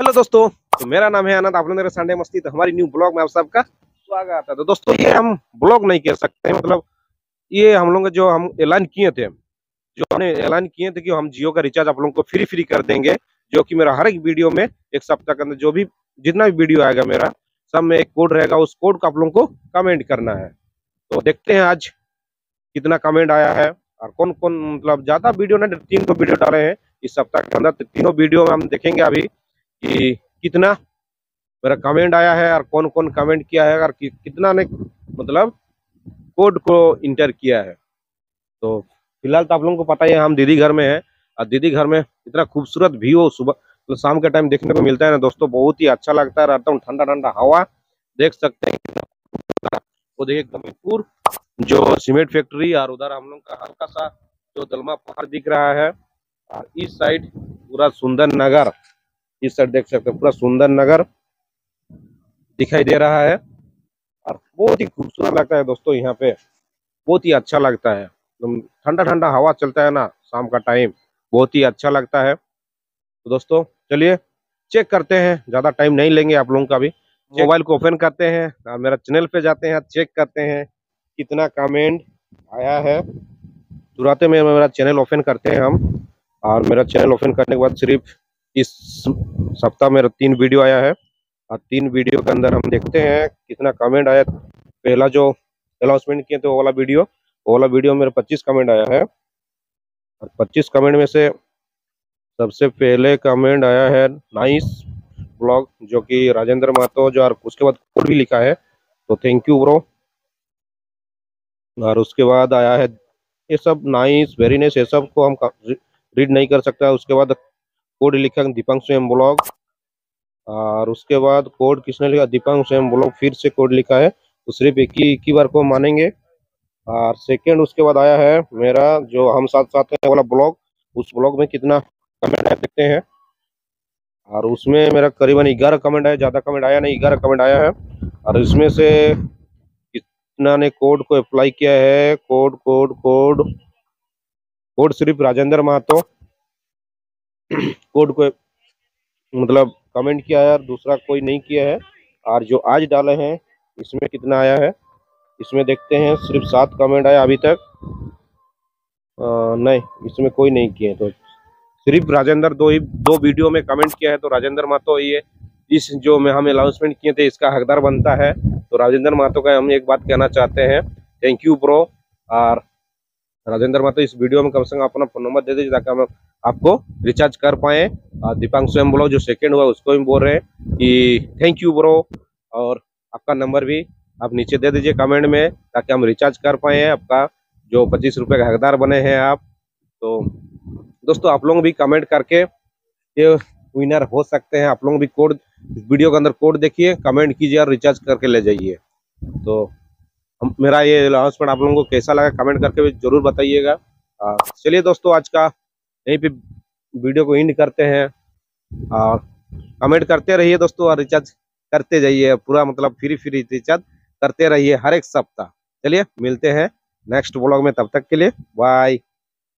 Hello दोस्तों तो मेरा नाम है आनंद, आप मेरे संडे मस्ती तो हमारी न्यू ब्लॉग में आप सबका स्वागत है। तो दोस्तों, ये हम ब्लॉग नहीं कह सकते मतलब ये हम लोग जो हम ऐलान किए थे, जो हमने ऐलान किए थे कि हम जियो का रिचार्ज आप लोगों को फ्री फ्री कर देंगे, जो कि मेरा हर एक वीडियो में, एक सप्ताह के अंदर जो भी, जितना भी वीडियो आएगा मेरा, सब में एक कोड रहेगा, उस कोड को आप लोगों को कमेंट करना है। तो देखते हैं आज कितना कमेंट आया है, और कौन कौन मतलब ज़्यादा वीडियो ना, तीन को वीडियो डाले हैं, इस सप्ताह के अंदर तो तीनों वीडियो में हम देखेंगे अभी कि कितना मेरा कमेंट आया है और कौन कौन कमेंट किया है और कि, कितना ने मतलब कोड को इंटर किया है। तो फ़िलहाल तो आप लोगों को पता ही है हम दीदी घर में है और दीदी घर में इतना खूबसूरत व्यू सुबह तो शाम के टाइम देखने को मिलता है ना दोस्तों बहुत ही अच्छा लगता है हूँ ठंडा ठंडा हवा देख सकते हैं वो देखिए गमीरपुर जो सीमेंट फैक्ट्री और उधर हम लोग का हल्का सा जो दलमा पहाड़ दिख रहा है और इस साइड पूरा सुंदर नगर। इस साइड देख सकते हैं पूरा सुंदर नगर दिखाई दे रहा है। और बहुत ही खूबसूरत लगता है दोस्तों यहाँ पे। बहुत ही अच्छा लगता है। ठंडा ठंडा हवा चलता है ना शाम का टाइम। बहुत ही अच्छा लगता है। तो दोस्तों चलिए चेक करते हैं। ज़्यादा टाइम नहीं लेंगे आप लोगों का भी मोबाइल को ओपन करते हैं। मेरा चैनल पे जाते हैं चेक करते हैं कितना कमेंट आया है। तुरंत में मेरा चैनल ओपन करते हैं हम। और मेरा चैनल ओपन करने के बाद सिर्फ़ इस सप्ताह मेरा तीन वीडियो आया है। और तीन वीडियो के अंदर हम देखते हैं कितना कमेंट आया। पहला जो अनाउंसमेंट किए थे वो वाला वीडियो। वो वाला वीडियो मेरा पच्चीस कमेंट आया है। और पच्चीस कमेंट में से सबसे पहले कमेंट आया है नाइस ब्लॉग, जो कि राजेंद्र महतो जो और उसके बाद कोड भी लिखा है। तो थैंक यू ब्रो और उसके बाद आया है ये सब नाइस वेरी नाइस ये सबको हम रीड नहीं कर सकता। उसके बाद कोड लिखा दीपांग स्वयं ब्लॉग। और उसके बाद कोड किसने लिखा? दीपांग स्वयं ब्लॉग, फिर से कोड लिखा है। तो सिर्फ़ एक ही एक ही बार को मानेंगे। और सेकंड उसके बाद आया है मेरा, जो हम साथ साथ है, वाला ब्लॉग। उस ब्लॉग में कितना कमेंट आया देखते हैं। और उसमें मेरा करीबन ग्यारह कमेंट आया ज़्यादा कमेंट आया नहीं, ग्यारह कमेंट आया है। और इसमें से कितना ने कोड को अप्लाई किया है, कोड कोड कोड। कोड सिर्फ़ राजेंद्र महतो। कोड को मतलब कमेंट किया है और दूसरा कोई नहीं किया है। और जो आज डाले हैं इसमें कितना आया है? इसमें देखते हैं सिर्फ़ सात कमेंट आया अभी तक। आ, नहीं इसमें कोई नहीं किए तो सिर्फ़ राजेंद्र दो ही दो वीडियो में कमेंट किया है तो राजेंद्र महतो ये इस जो में हम अनाउंसमेंट किए थे इसका हकदार बनता है। तो राजेंद्र महतो का हम एक बात कहना चाहते हैं। थैंक यू ब्रो और राजेंद्र महतो इस वीडियो में कम से कम अपना फ़ोन नंबर दे दीजिए ताकि हम आपको रिचार्ज कर पाए। दीपांग स्वयं ब्रो जो सेकेंड हुआ, उसको भी बोल रहे हैं कि थैंक यू ब्रो और आपका नंबर भी आप नीचे दे दीजिए कमेंट में, ताकि हम रिचार्ज कर पाए। आपका जो पच्चीस रुपये का हकदार बने हैं आप। तो दोस्तों, आप लोग भी कमेंट करके ये विनर हो सकते हैं। आप लोग भी कोड वीडियो के अंदर कोड देखिए कमेंट कीजिए और रिचार्ज करके ले जाइए। तो मेरा ये अनाउंसमेंट आप लोगों को कैसा लगा कमेंट करके भी ज़रूर बताइएगा। चलिए दोस्तों, आज का यहीं पे वीडियो को इंड करते हैं। और कमेंट करते रहिए दोस्तों और रिचार्ज करते जाइए। पूरा मतलब फ्री फ्री रिचार्ज करते रहिए हर एक सप्ताह। चलिए, मिलते हैं नेक्स्ट ब्लॉग में। तब तक के लिए बाय।